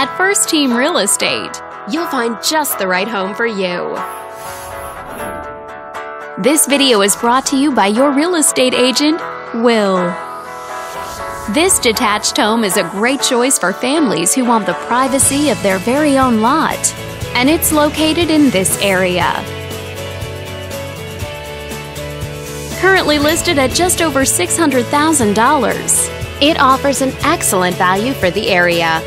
At First Team Real Estate, you'll find just the right home for you. This video is brought to you by your real estate agent, Will. This detached home is a great choice for families who want the privacy of their very own lot, and it's located in this area. Currently listed at just over $600,000, it offers an excellent value for the area.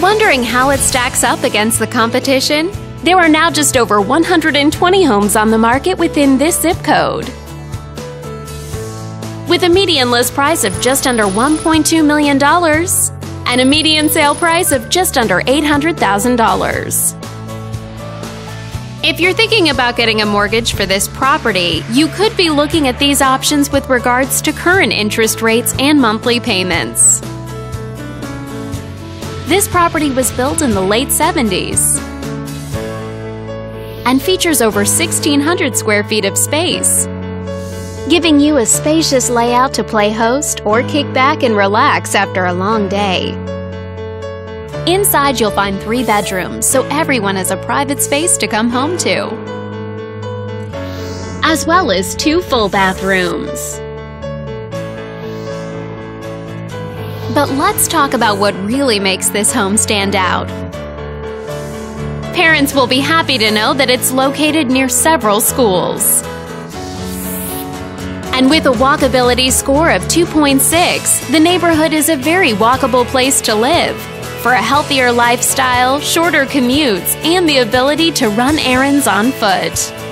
Wondering how it stacks up against the competition? There are now just over 120 homes on the market within this zip code. With a median list price of just under $1.2 million and a median sale price of just under $800,000. If you're thinking about getting a mortgage for this property, you could be looking at these options with regards to current interest rates and monthly payments. This property was built in the late 70s and features over 1,600 square feet of space, giving you a spacious layout to play host or kick back and relax after a long day. Inside, you'll find three bedrooms, so everyone has a private space to come home to, as well as two full bathrooms. But let's talk about what really makes this home stand out. Parents will be happy to know that it's located near several schools. And with a walkability score of 2.6, the neighborhood is a very walkable place to live. For a healthier lifestyle, shorter commutes, and the ability to run errands on foot.